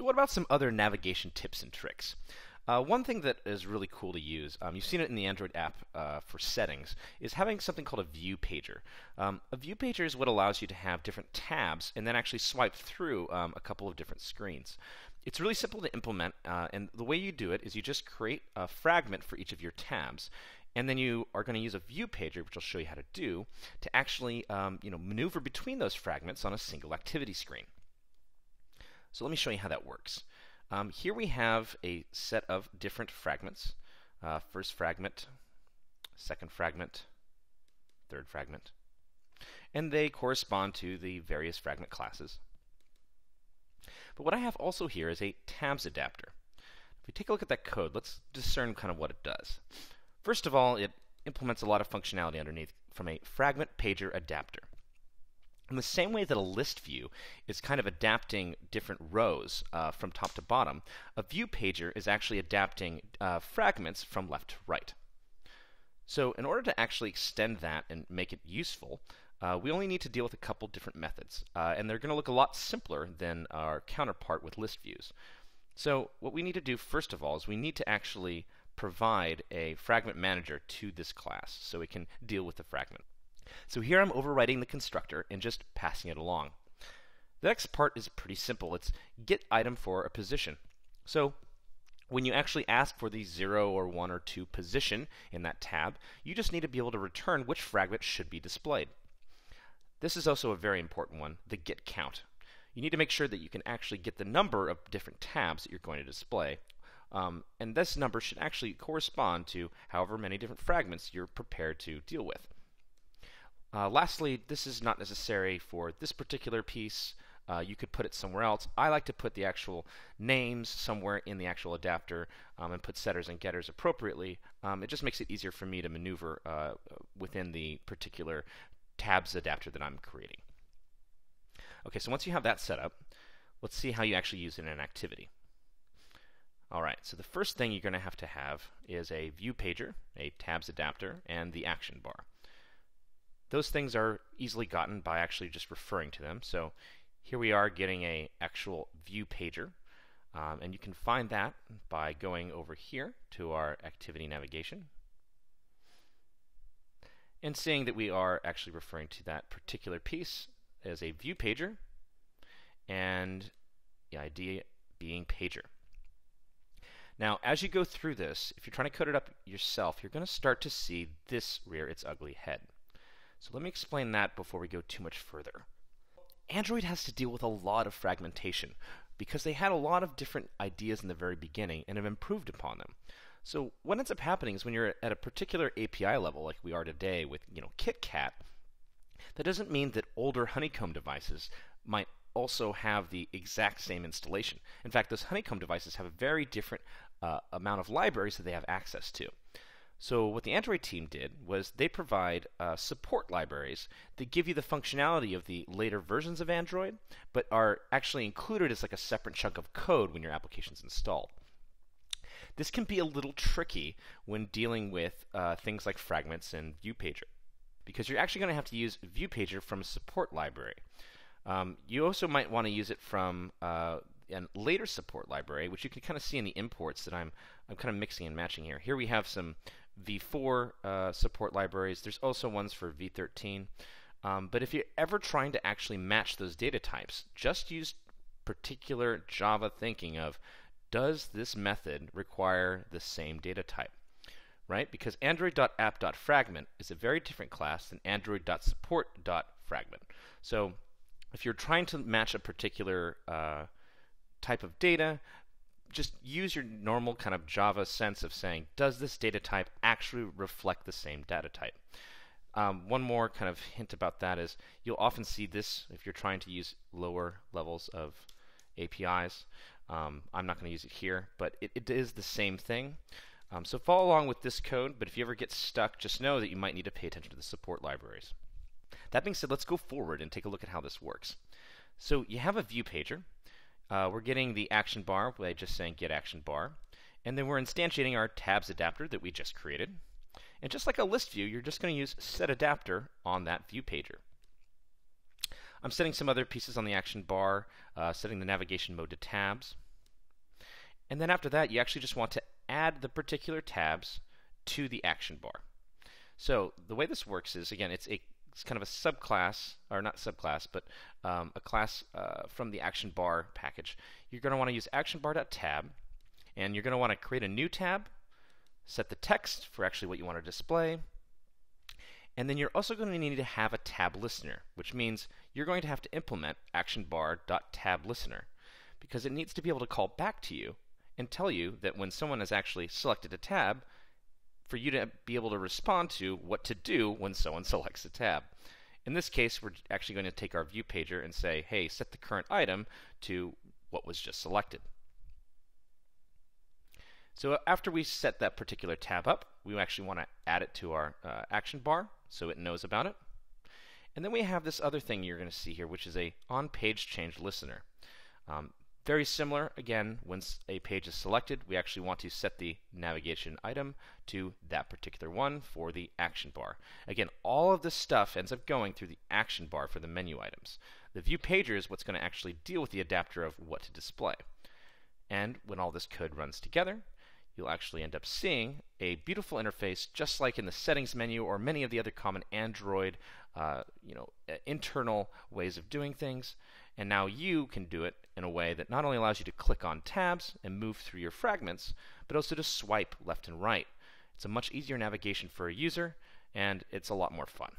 So what about some other navigation tips and tricks? Uh, one thing that is really cool to use, um, you've seen it in the Android app uh, for settings, is having something called a view pager. Um, a view pager is what allows you to have different tabs and then actually swipe through um, a couple of different screens. It's really simple to implement, uh, and the way you do it is you just create a fragment for each of your tabs, and then you are going to use a view pager, which I'll show you how to do, to actually um, you know maneuver between those fragments on a single activity screen. So let me show you how that works. Um, here we have a set of different fragments. Uh, first fragment, second fragment, third fragment. And they correspond to the various fragment classes. But what I have also here is a tabs adapter. If we take a look at that code, let's discern kind of what it does. First of all, it implements a lot of functionality underneath from a fragment pager adapter. In the same way that a list view is kind of adapting different rows uh, from top to bottom, a view pager is actually adapting uh, fragments from left to right. So in order to actually extend that and make it useful, uh, we only need to deal with a couple different methods, uh, and they're going to look a lot simpler than our counterpart with list views. So what we need to do first of all is we need to actually provide a fragment manager to this class so it can deal with the fragment. So here I'm overriding the constructor and just passing it along. The next part is pretty simple. It's get item for a position. So when you actually ask for the 0 or 1 or 2 position in that tab, you just need to be able to return which fragment should be displayed. This is also a very important one, the get count. You need to make sure that you can actually get the number of different tabs that you're going to display. Um, and this number should actually correspond to however many different fragments you're prepared to deal with. Uh, lastly, this is not necessary for this particular piece. Uh, you could put it somewhere else. I like to put the actual names somewhere in the actual adapter um, and put setters and getters appropriately. Um, it just makes it easier for me to maneuver uh, within the particular tabs adapter that I'm creating. Okay, so once you have that set up, let's see how you actually use it in an activity. All right, so the first thing you're going to have to have is a view pager, a tabs adapter, and the action bar. Those things are easily gotten by actually just referring to them. So here we are getting a actual view pager. Um, and you can find that by going over here to our activity navigation and seeing that we are actually referring to that particular piece as a view pager and the idea being pager. Now, as you go through this, if you're trying to code it up yourself, you're going to start to see this rear its ugly head. So let me explain that before we go too much further. Android has to deal with a lot of fragmentation because they had a lot of different ideas in the very beginning and have improved upon them. So what ends up happening is when you're at a particular API level, like we are today with you know KitKat, that doesn't mean that older Honeycomb devices might also have the exact same installation. In fact, those Honeycomb devices have a very different uh, amount of libraries that they have access to. So what the Android team did was they provide uh, support libraries that give you the functionality of the later versions of Android, but are actually included as like a separate chunk of code when your application's installed. This can be a little tricky when dealing with uh, things like fragments and ViewPager, because you're actually going to have to use ViewPager from a support library. Um, you also might want to use it from uh, a later support library, which you can kind of see in the imports that I'm I'm kind of mixing and matching here. Here we have some v4 uh, support libraries. There's also ones for v13. Um, but if you're ever trying to actually match those data types, just use particular Java thinking of does this method require the same data type? Right? Because android.app.fragment is a very different class than android.support.fragment. So if you're trying to match a particular uh, type of data, just use your normal kind of Java sense of saying, does this data type actually reflect the same data type? Um, one more kind of hint about that is you'll often see this if you're trying to use lower levels of APIs. Um, I'm not going to use it here, but it, it is the same thing. Um, so follow along with this code, but if you ever get stuck, just know that you might need to pay attention to the support libraries. That being said, let's go forward and take a look at how this works. So you have a view pager. Uh, we're getting the action bar by just saying get action bar. And then we're instantiating our tabs adapter that we just created. And just like a list view, you're just going to use set adapter on that view pager. I'm setting some other pieces on the action bar, uh, setting the navigation mode to tabs. And then after that, you actually just want to add the particular tabs to the action bar. So the way this works is, again, it's a it's kind of a subclass, or not subclass, but um, a class uh, from the action bar package. You're going to want to use actionbar.tab, and you're going to want to create a new tab, set the text for actually what you want to display, and then you're also going to need to have a tab listener, which means you're going to have to implement actionbar.tab_listener because it needs to be able to call back to you and tell you that when someone has actually selected a tab, for you to be able to respond to what to do when someone selects a tab. In this case, we're actually going to take our view pager and say, hey, set the current item to what was just selected. So after we set that particular tab up, we actually want to add it to our uh, action bar so it knows about it. And then we have this other thing you're going to see here, which is a on-page change listener. Um, very similar, again, once a page is selected, we actually want to set the navigation item to that particular one for the action bar. Again, all of this stuff ends up going through the action bar for the menu items. The view pager is what's going to actually deal with the adapter of what to display. And when all this code runs together, you'll actually end up seeing a beautiful interface just like in the settings menu or many of the other common Android uh, you know, internal ways of doing things. And now you can do it in a way that not only allows you to click on tabs and move through your fragments, but also to swipe left and right. It's a much easier navigation for a user, and it's a lot more fun.